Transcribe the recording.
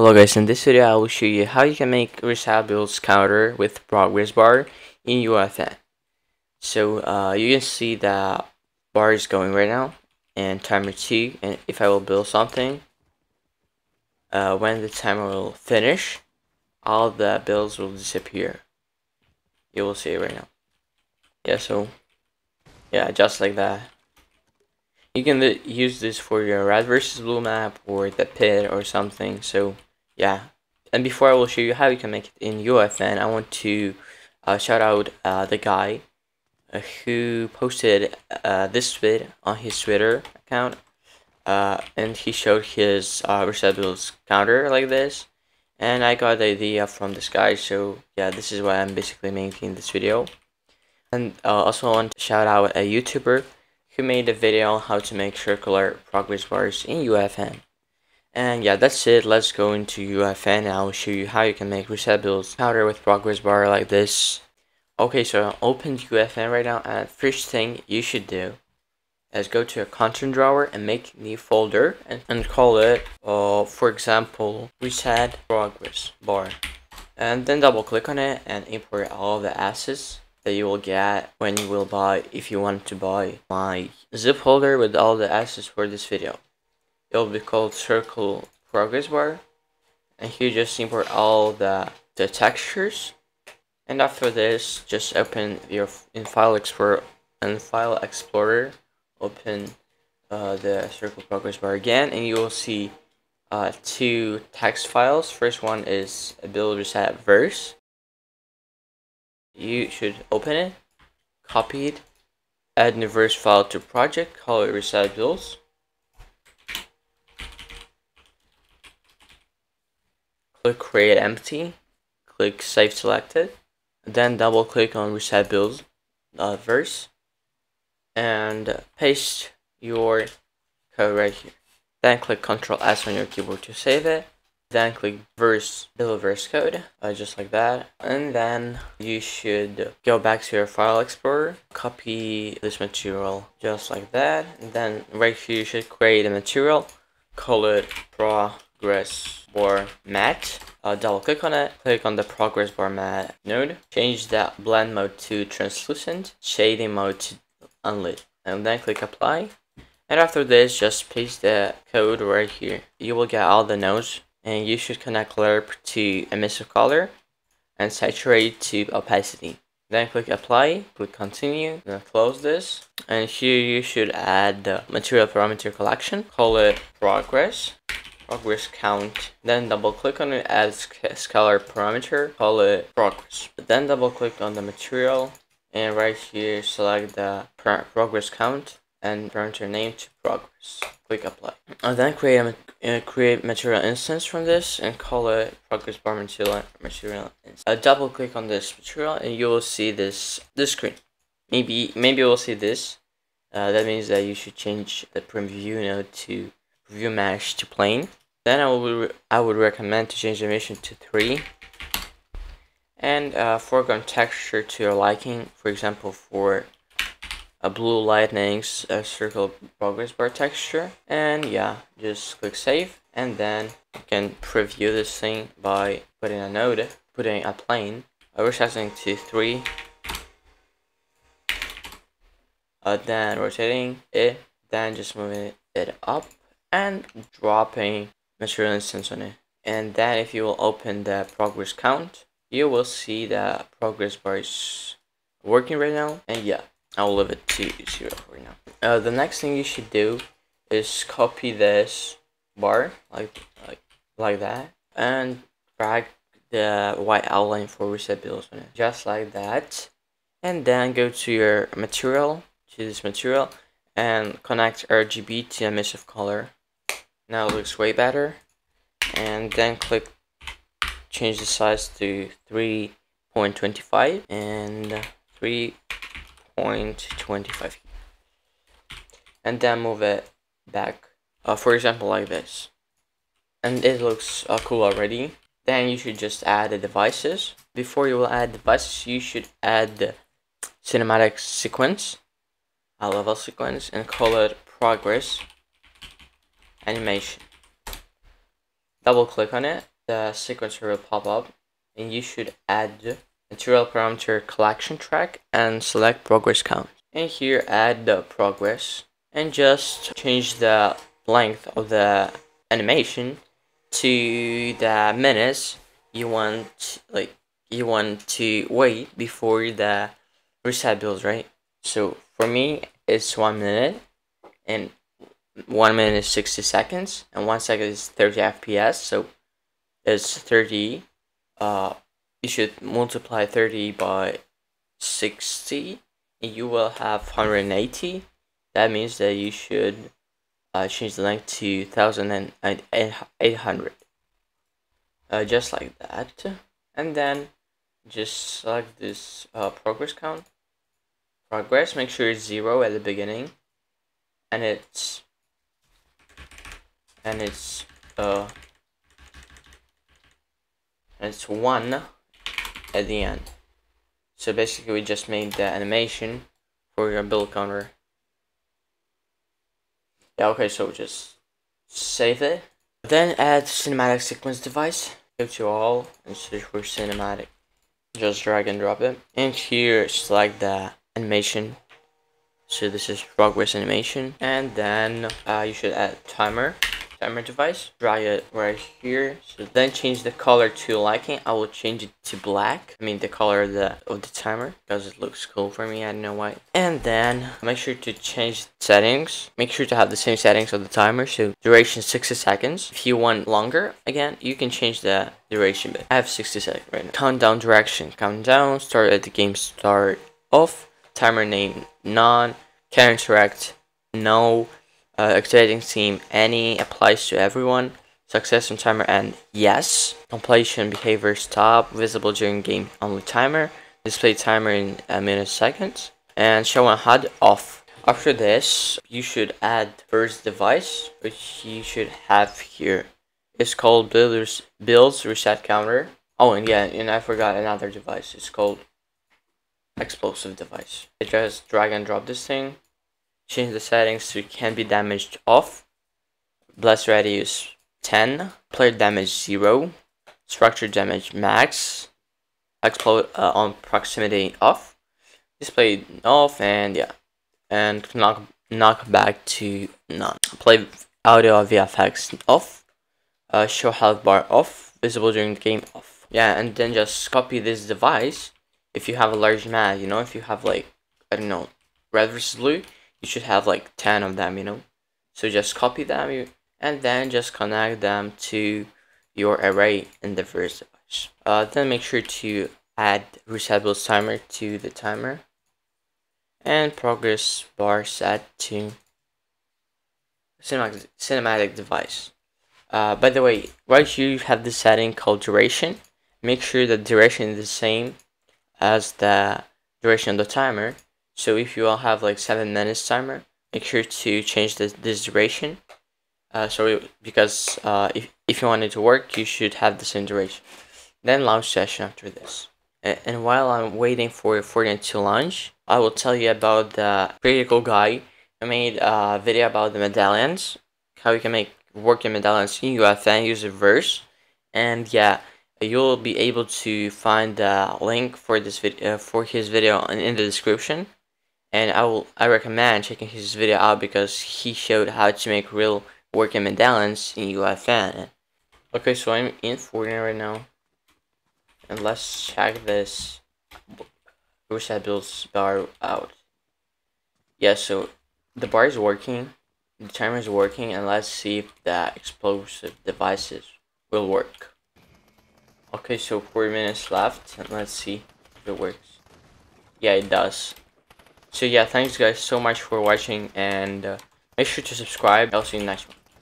Hello guys, in this video I will show you how you can make builds counter with progress bar in UEFN. So uh, you can see that bar is going right now and timer 2 and if I will build something uh, when the timer will finish all the builds will disappear. You will see it right now. Yeah, so yeah, just like that. You can use this for your red versus blue map or the pit or something. So yeah. And before I will show you how you can make it in UEFN, I want to uh, shout out uh, the guy uh, who posted uh, this vid on his Twitter account. Uh, and he showed his uh, Resetables counter like this. And I got the idea from this guy. So yeah, this is why I'm basically making this video. And uh, also I want to shout out a YouTuber who made a video on how to make circular progress bars in UEFN. And yeah, that's it. Let's go into UEFN. and I'll show you how you can make Resetables powder with progress bar like this. Okay, so open UEFN right now and first thing you should do is go to a content drawer and make a new folder and, and call it, uh, for example, reset progress bar. And then double click on it and import all the assets that you will get when you will buy if you want to buy my zip folder with all the assets for this video it will be called circle progress bar and here just import all the the textures. And after this just open your in file explorer and file explorer open uh, the circle progress bar again and you will see uh, two text files. First one is build reset verse. You should open it, copy it, add new verse file to project, call it reset builds. Click create empty, click save selected, then double click on reset build uh, verse and paste your code right here. Then click Ctrl S on your keyboard to save it. Then click verse build verse code uh, just like that. And then you should go back to your file explorer copy this material just like that. And then right here you should create a material call it progress bar mat. Uh, double click on it. Click on the progress bar mat node. Change that blend mode to translucent shading mode to unlit. And then click apply. And after this just paste the code right here. You will get all the nodes and you should connect lerp to emissive color and saturate to opacity. Then click apply, click continue, then close this. And here you should add the material parameter collection, call it progress, progress count. Then double click on it, add scalar parameter, call it progress. Then double click on the material and right here select the progress count and parameter name to progress. Click apply. And then create a uh, create material instance from this and call it progress bar material material uh, double click on this material and you will see this this screen maybe maybe you'll see this uh, that means that you should change the preview node to preview mesh to plane then I would I would recommend to change the emission to 3 and uh, foreground texture to your liking for example for a blue lightning's a circle progress bar texture. And yeah just click save. And then you can preview this thing by putting a node putting a plane resizing to 3 uh, then rotating it then just moving it up and dropping material instance on it and then if you will open the progress count you will see that progress bar is working right now. And yeah I'll leave it to zero for now. Uh, the next thing you should do is copy this bar like like like that and drag the white outline for reset builds on it just like that. And then go to your material to this material and connect RGB to emissive color now it looks way better. And then click change the size to 3.25 and 3.25. and then move it back uh, for example like this. And it looks uh, cool already. Then you should just add the devices. Before you will add devices you should add the cinematic sequence a level sequence and call it progress animation double click on it the sequencer will pop up and you should add material parameter collection track and select progress count. And here add the progress and just change the length of the animation to the minutes you want like you want to wait before the reset builds right so for me it's one minute and one minute is 60 seconds and one second is 30 fps so it's 30 uh you should multiply 30 by 60 and you will have 180 that means that you should uh, change the length to 1800 uh, just like that. And then just select this uh, progress count. Progress make sure it's zero at the beginning. And it's and it's uh it's one at the end. So basically we just made the animation for your build counter. Yeah okay so just save it. Then add cinematic sequence device. Go to all and search for cinematic. Just drag and drop it. And here select the animation. So this is progress animation. And then uh, you should add timer timer device drag it right here. So then change the color to liking i will change it to black. I mean the color of the of the timer because it looks cool for me. I don't know why. And then make sure to change settings. Make sure to have the same settings of the timer so duration 60 seconds. If you want longer again you can change the duration but i have 60 seconds right now. Countdown direction. Countdown. Start at the game. Start off. Timer name none can interact no uh, activating theme any applies to everyone. Success on timer and yes. Completion behavior stop visible during game only timer. Display timer in a minute seconds. And show on HUD off. After this, you should add first device, which you should have here. It's called builders builds reset counter. Oh, and yeah, and I forgot another device. It's called explosive device. I just drag and drop this thing change the settings to can be damaged off. Blast radius 10 player damage 0 structure damage max explode uh, on proximity off display off and yeah and knock knock back to none. Play audio VFX off uh, show health bar off visible during the game off. Yeah and then just copy this device if you have a large map you know if you have like I don't know red versus blue you should have like 10 of them you know? So just copy them and then just connect them to your array in the first device. Uh, then make sure to add reset build timer to the timer. And progress bar set to cinematic, cinematic device. Uh, by the way right here you have the setting called duration make sure the duration is the same as the duration of the timer so if you all have like 7 minutes timer, make sure to change the, this duration. Uh, so because uh, if, if you want it to work, you should have the same duration. Then launch session after this. And, and while I'm waiting for Fortnite to launch, I will tell you about the critical guy. I made a video about the medallions, how you can make working medallions in UEFN, use a verse. And yeah, you'll be able to find the link for this video uh, for his video in the description and I will I recommend checking his video out because he showed how to make real working medallions in UEFN. Okay, so I'm in Fortnite right now, and let's check this reset builds bar out. Yeah, so the bar is working, the timer is working, and let's see if the explosive devices will work. Okay, so four minutes left, and let's see if it works. Yeah, it does. So yeah, thanks guys so much for watching and uh, make sure to subscribe. I'll see you next one.